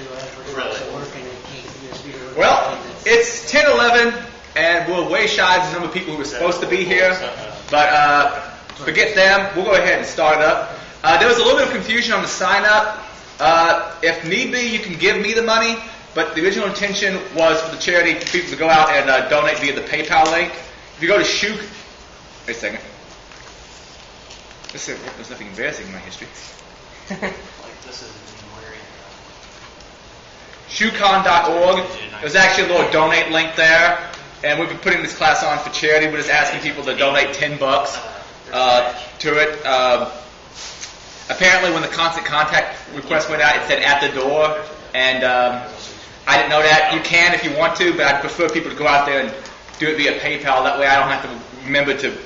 too, I was also working and keep USB to. Well, it's 10, 11, and we're way shy of the number of people who were supposed to be here. But uh, forget them. We'll go ahead and start it up. Uh, there was a little bit of confusion on the sign up. Uh, if need be, you can give me the money, but the original intention was for the charity for people to go out and uh, donate via the PayPal link. If you go to Shook, wait a second. This is, there's nothing embarrassing in my history. Like this is wearing. ShoeCon.org. There's actually a little donate link there, and we've been putting this class on for charity. We're just asking people to donate 10 bucks uh, to it. Um, apparently, when the constant contact request went out, it said at the door, and um, I didn't know that. You can if you want to, but I'd prefer people to go out there and do it via PayPal. That way, I don't have to remember to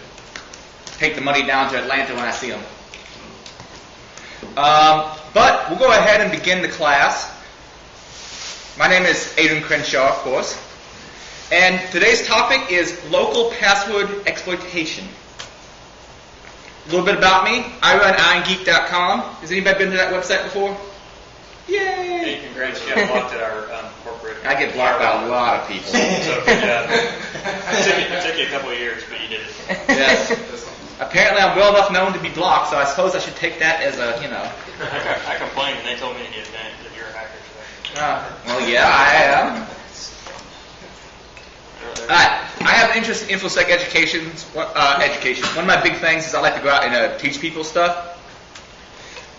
take the money down to Atlanta when I see them. Um, but we'll go ahead and begin the class. My name is Adrian Crenshaw, of course. And today's topic is local password exploitation. A little bit about me. I run irongeek.com. Has anybody been to that website before? Yay! Hey, congrats, you got blocked at our um, corporate. I get blocked by a lot of people. So good job. It took, you, it took you a couple of years, but you did it. yes. Apparently, I'm well enough known to be blocked, so I suppose I should take that as a, you know. I, I complained, and they told me to get banned that you're a hacker. So. Uh, well, yeah, I am. I have an interest in InfoSec education. Uh, education. One of my big things is I like to go out and uh, teach people stuff.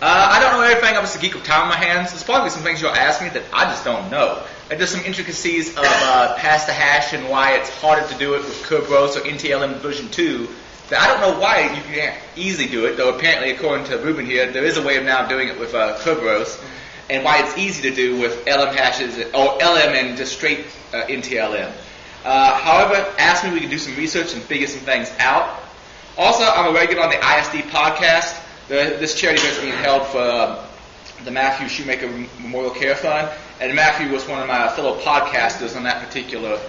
Uh, I don't know everything. I'm just a geek with time on my hands. There's probably some things you'll ask me that I just don't know. And there's some intricacies of uh, pass the hash and why it's harder to do it with Kerberos or NTLM version 2 that I don't know why you can't easily do it, though apparently according to Ruben here, there is a way of now doing it with uh, Kerberos, and why it's easy to do with LM hashes, or LM and just straight uh, NTLM. Uh, however, ask me, we can do some research and figure some things out. Also, I'm a regular on the ISD podcast. The, this charity event is being held for um, the Matthew Shoemaker Memorial Care Fund, and Matthew was one of my fellow podcasters on that particular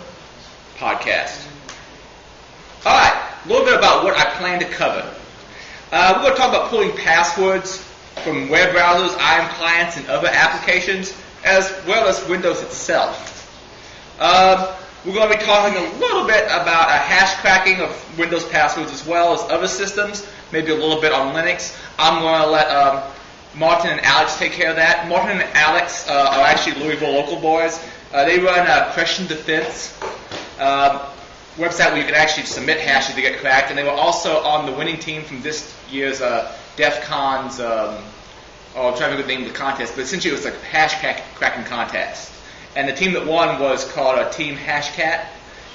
podcast. All right, a little bit about what I plan to cover. Uh, we're going to talk about pulling passwords from web browsers, IM clients, and other applications, as well as Windows itself. Um, we're going to be talking a little bit about a hash cracking of Windows passwords as well as other systems, maybe a little bit on Linux. I'm going to let um, Martin and Alex take care of that. Martin and Alex uh, are actually Louisville local boys. Uh, they run a Question Defense. Um, website where you can actually submit hashes to get cracked, and they were also on the winning team from this year's uh, DEF CON's, um, oh, I'm trying to think of the name of the contest, but essentially it was like a hash crack- cracking contest. And the team that won was called a Team Hashcat,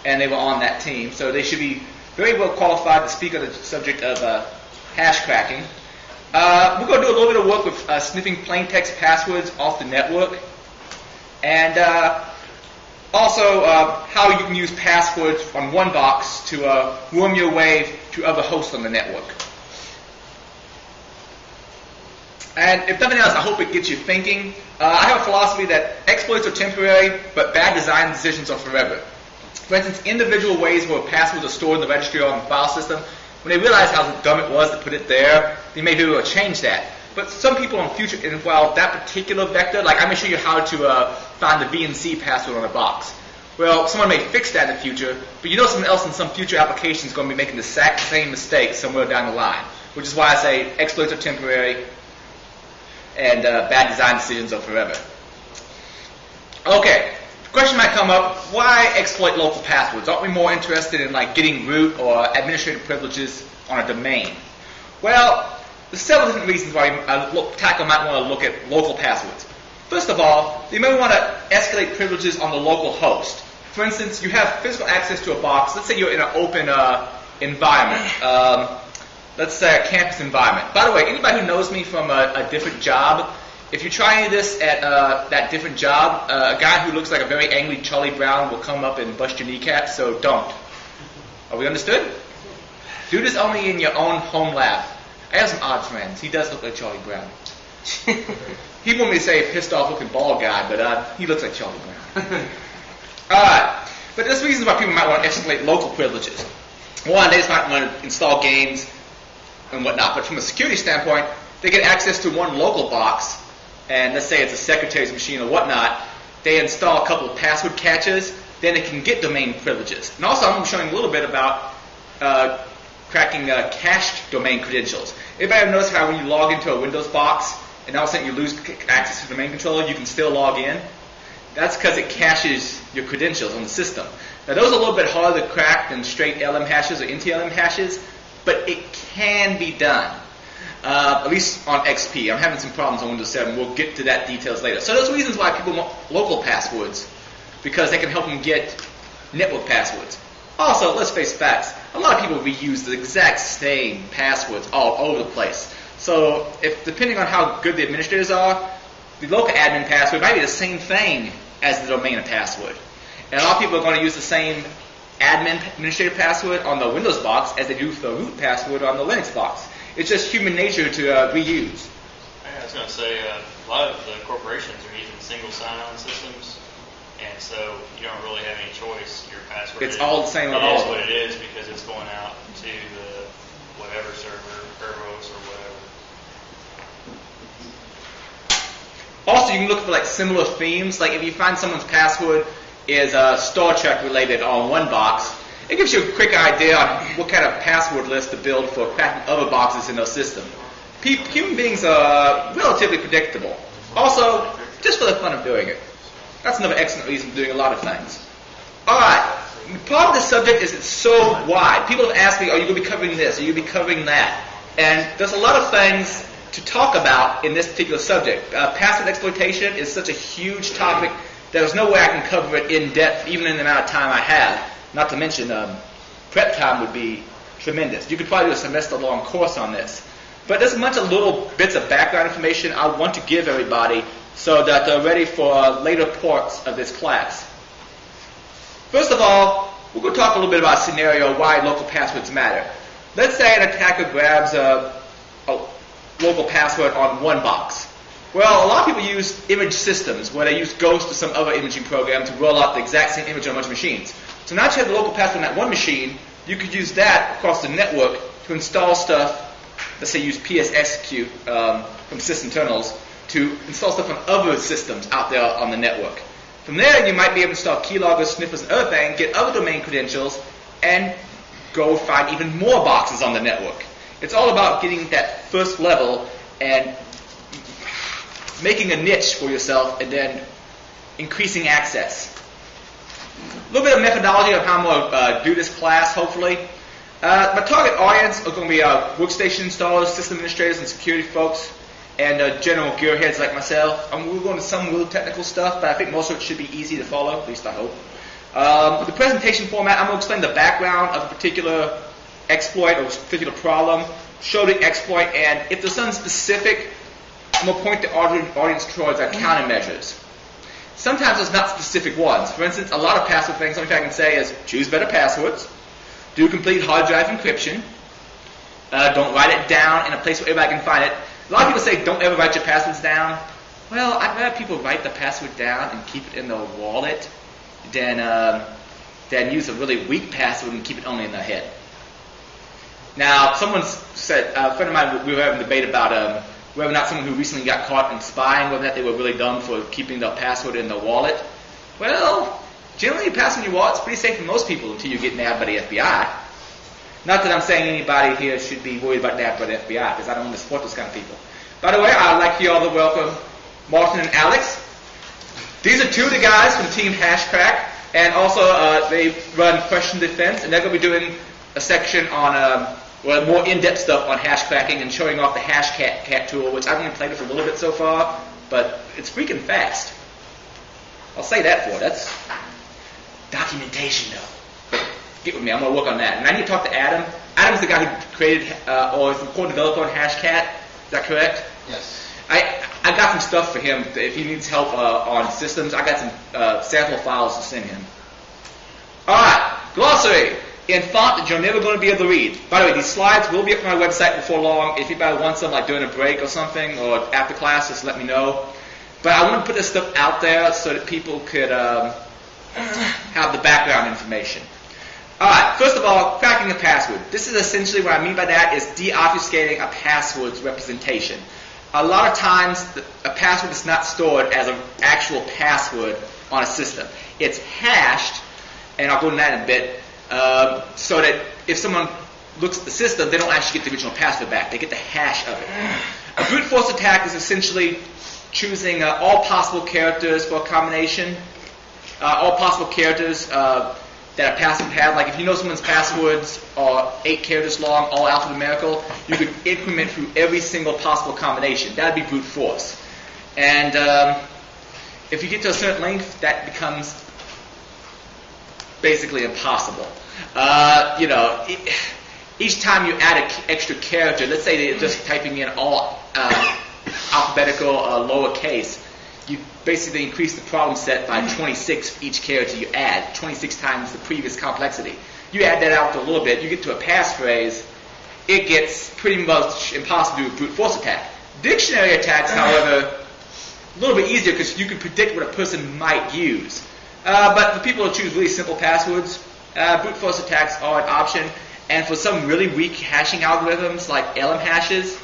and they were on that team, so they should be very well qualified to speak on the subject of uh, hash cracking. Uh, we're going to do a little bit of work with uh, sniffing plain text passwords off the network, and uh, also, uh, how you can use passwords on one box to uh, worm your way to other hosts on the network. And if nothing else, I hope it gets you thinking. Uh, I have a philosophy that exploits are temporary, but bad design decisions are forever. For instance, individual ways where passwords are stored in the registry or in the file system, when they realize how dumb it was to put it there, they may be able to change that. But some people in future, and while that particular vector, like I'm going to show you how to uh, find the VNC password on a box. Well, someone may fix that in the future, but you know someone else in some future application is going to be making the exact same mistake somewhere down the line. Which is why I say exploits are temporary, and uh, bad design decisions are forever. Okay, question might come up: Why exploit local passwords? Aren't we more interested in like getting root or administrative privileges on a domain? Well, there's several different reasons why a look, attacker might want to look at local passwords. First of all, you may want to escalate privileges on the local host. For instance, you have physical access to a box. Let's say you're in an open uh, environment. Um, let's say a campus environment. By the way, anybody who knows me from a, a different job, if you try any of this at uh, that different job, uh, a guy who looks like a very angry Charlie Brown will come up and bust your kneecap, so don't. Are we understood? Do this only in your own home lab. I have some odd friends. He does look like Charlie Brown. he wanted me to say pissed off looking bald guy, but uh, he looks like Charlie Brown. All right. But there's reasons why people might want to escalate local privileges. One, they just might want to install games and whatnot. But from a security standpoint, they get access to one local box, and let's say it's a secretary's machine or whatnot, they install a couple of password catchers, then they can get domain privileges. And also, I'm showing a little bit about uh, cracking uh, cached domain credentials. Anybody ever notice how when you log into a Windows box and all of a sudden you lose access to the domain controller, you can still log in? That's because it caches your credentials on the system. Now, those are a little bit harder to crack than straight LM hashes or NTLM hashes, but it can be done. Uh, at least on XP. I'm having some problems on Windows 7. We'll get to that details later. So those reasons why people want local passwords, because they can help them get network passwords. Also, let's face facts. A lot of people reuse the exact same passwords all over the place. So, if depending on how good the administrators are, the local admin password might be the same thing as the domain password. And a lot of people are going to use the same admin administrator password on the Windows box as they do for the root password on the Linux box. It's just human nature to uh, reuse. I was going to say, uh, a lot of the corporations are using single sign-on systems, and so you don't really have any choice. Your password It's is, all the same it all is what it is because it's going out to the whatever server, Kerberos or whatever. Also, you can look for like similar themes. Like if you find someone's password is uh, Star Trek related on one box, it gives you a quick idea on what kind of password list to build for cracking other boxes in the system. Pe- human beings are relatively predictable. Also, just for the fun of doing it. That's another excellent reason for doing a lot of things. All right. Part of the subject is it's so wide. People have asked me, are you going to be covering this? Are you going to be covering that? And there's a lot of things to talk about in this particular subject. Uh, password exploitation is such a huge topic there's no way I can cover it in depth, even in the amount of time I have. Not to mention, um, prep time would be tremendous. You could probably do a semester-long course on this. But there's a bunch of little bits of background information I want to give everybody so that they're ready for later parts of this class. First of all, we're going to talk a little bit about scenario why local passwords matter. Let's say an attacker grabs a, a local password on one box. Well, a lot of people use image systems where they use Ghost or some other imaging program to roll out the exact same image on a bunch of machines. So now that you have the local password on that one machine, you could use that across the network to install stuff. Let's say use PS Execute um, from system terminals to install stuff on other systems out there on the network. From there, you might be able to install keyloggers, sniffers, and other things, get other domain credentials, and go find even more boxes on the network. It's all about getting that first level and making a niche for yourself and then increasing access. A little bit of methodology of how I'm going to uh, do this class, hopefully. Uh, my target audience are going to be uh, workstation installers, system administrators, and security folks, and uh, general gearheads like myself. Um, we're going to some real technical stuff, but I think most of it should be easy to follow, at least I hope. Um, the presentation format, I'm going to explain the background of a particular exploit or particular problem, show the exploit, and if there's something specific, Going to point the audience towards our countermeasures. Sometimes it's not specific ones. For instance, a lot of password things, the only thing I can say is choose better passwords, do complete hard drive encryption, uh, don't write it down in a place where everybody can find it. A lot of people say don't ever write your passwords down. Well, I'd rather people write the password down and keep it in their wallet than um, than use a really weak password and keep it only in their head. Now, someone said, a friend of mine, we were having a debate about um, whether or not someone who recently got caught in spying, whether or not they were really dumb for keeping their password in their wallet. Well, generally, your password in your wallet's pretty safe for most people until you get nabbed by the FBI. Not that I'm saying anybody here should be worried about nabbed by the FBI, because I don't want to support those kind of people. By the way, I'd like you all to welcome Martin and Alex. These are two of the guys from Team Hashcrack, and also uh, they run Question Defense, and they're going to be doing a section on um, well, more in-depth stuff on hash cracking and showing off the Hashcat cat tool, which I've only played with a little bit so far, but it's freaking fast. I'll say that for it. That's documentation, though. Get with me. I'm going to work on that. And I need to talk to Adam. Adam's the guy who created uh, or is the core developer on Hashcat. Is that correct? Yes. I I got some stuff for him if he needs help uh, on systems. I got some uh, sample files to send him. All right, glossary in thought that you're never going to be able to read. By the way, these slides will be up on my website before long. If anybody wants them, like during a break or something, or after class, just let me know. But I want to put this stuff out there so that people could um, have the background information. All right, first of all, cracking a password. This is essentially what I mean by that is deobfuscating a password's representation. a lot of times a password is not stored as an actual password on a system. It's hashed, and I'll go into that in a bit, um, so that if someone looks at the system, they don't actually get the original password back. They get the hash of it. A brute force attack is essentially choosing uh, all possible characters for a combination, uh, all possible characters uh, that a password have. Like if you know someone's passwords are eight characters long, all alphanumerical, you could increment through every single possible combination. That would be brute force. And um, if you get to a certain length, that becomes basically impossible. Uh, you know, each time you add an extra character, let's say they're just typing in all uh, alphabetical uh, lowercase, you basically increase the problem set by 26 for each character you add, 26 times the previous complexity. You add that out a little bit, you get to a passphrase, it gets pretty much impossible to do brute force attack. Dictionary attacks, however, a little bit easier because you can predict what a person might use. Uh, but for people who choose really simple passwords, uh, brute force attacks are an option. And for some really weak hashing algorithms like LM hashes,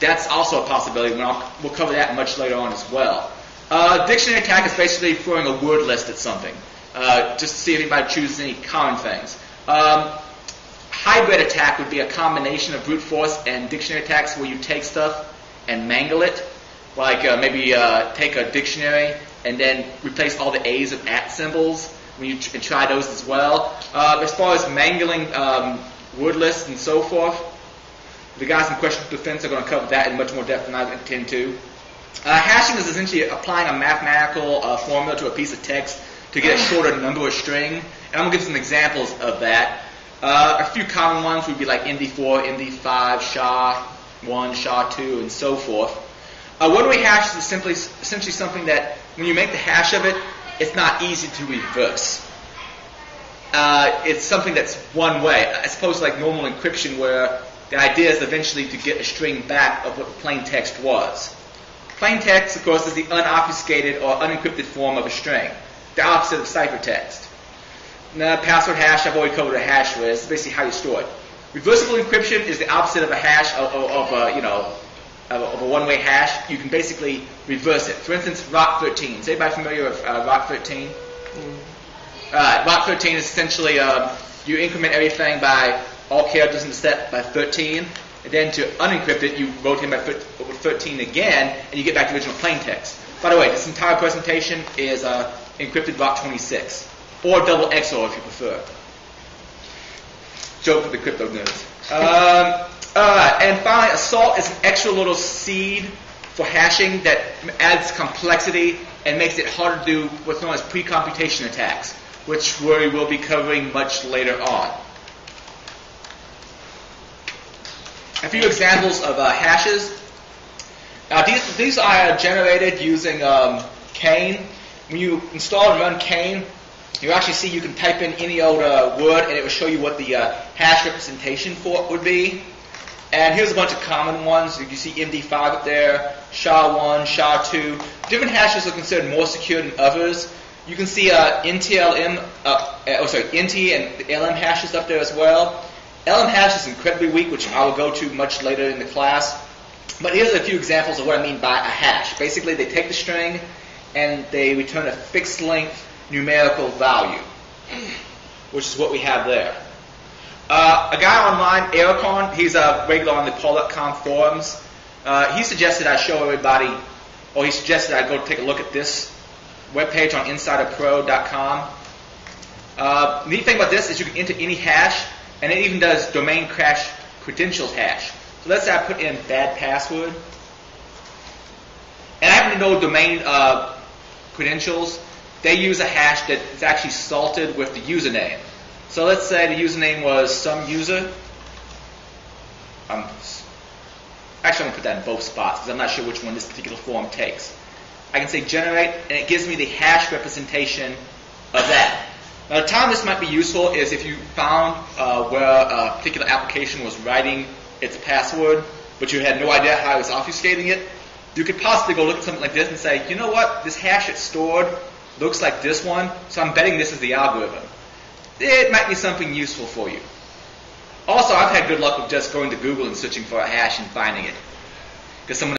that's also a possibility. I'll, we'll cover that much later on as well. Uh, dictionary attack is basically throwing a word list at something, uh, just to see if anybody chooses any common things. Um, hybrid attack would be a combination of brute force and dictionary attacks where you take stuff and mangle it. Like uh, maybe uh, take a dictionary and then replace all the A's with at symbols. When you tr- try those as well. Uh, as far as mangling um, word lists and so forth, the guys in question defense are going to cover that in much more depth than I intend to. Uh, hashing is essentially applying a mathematical uh, formula to a piece of text to get a shorter number or string. And I'm going to give some examples of that. Uh, a few common ones would be like MD4, MD5, SHA-1, SHA-2, and so forth. Uh, one-way hash is simply essentially something that when you make the hash of it, it's not easy to reverse. Uh, it's something that's one way, I suppose like normal encryption, where the idea is eventually to get a string back of what the plain text was. Plain text, of course, is the unobfuscated or unencrypted form of a string, the opposite of ciphertext. Now, password hash, I've already covered a hash with. It's basically how you store it. Reversible encryption is the opposite of a hash of, of, of a, you know, of a, of a one-way hash. You can basically reverse it. For instance, ROC13. Is anybody familiar with uh, ROC13? Uh, ROC13 is essentially um, you increment everything by all characters in the set by 13, and then to unencrypt it, you rotate by over 13 again, and you get back to the original plain text. By the way, this entire presentation is uh, encrypted ROC26, or double XOR if you prefer. Joke for the crypto nerds. Um, uh, and finally, salt is an extra little seed for hashing that adds complexity and makes it harder to do what's known as pre-computation attacks, which we will be covering much later on. A few examples of uh, hashes. Now, these, these are generated using um, Kane. When you install and run Kane, you actually see you can type in any old uh, word and it will show you what the uh, hash representation for it would be. And here's a bunch of common ones. You see MD5 up there, SHA-1, SHA-2. Different hashes are considered more secure than others. You can see uh, NTLM, uh, uh, oh sorry, NT and LM hashes up there as well. LM hash is incredibly weak, which I will go to much later in the class. But here's a few examples of what I mean by a hash. Basically, they take the string and they return a fixed length numerical value, which is what we have there. Uh, a guy online, Ericon, he's a regular on the Paul.com forums. Uh, he suggested I show everybody, or he suggested I go take a look at this webpage on InsiderPro.com. Uh, neat thing about this is you can enter any hash, and it even does domain crash credentials hash. So let's say I put in bad password, and I happen to know domain uh, credentials. They use a hash that is actually salted with the username. So let's say the username was some user. Um, actually, I'm going to put that in both spots because I'm not sure which one this particular form takes. I can say generate, and it gives me the hash representation of that. Now, the time this might be useful is if you found uh, where a particular application was writing its password, but you had no idea how it was obfuscating it. You could possibly go look at something like this and say, you know what, this hash it's stored looks like this one, so I'm betting this is the algorithm. It might be something useful for you. Also, I've had good luck with just going to Google and searching for a hash and finding it. because someone